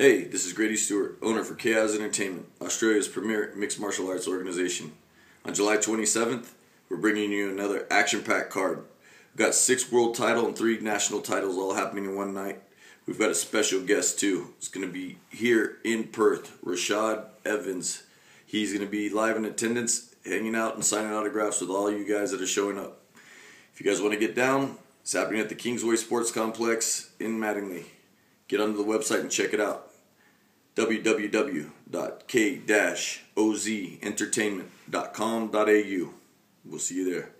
Hey, this is Grady Stewart, owner for K-Oz Entertainment, Australia's premier mixed martial arts organization. On July 27th, we're bringing you another action packed card. We've got six world title and three national titles all happening in one night. We've got a special guest too. It's going to be here in Perth, Rashad Evans. He's going to be live in attendance, hanging out and signing autographs with all you guys that are showing up. If you guys want to get down, it's happening at the Kingsway Sports Complex in Madeley. Get onto the website and check it out www.k-ozentertainment.com.au. We'll see you there.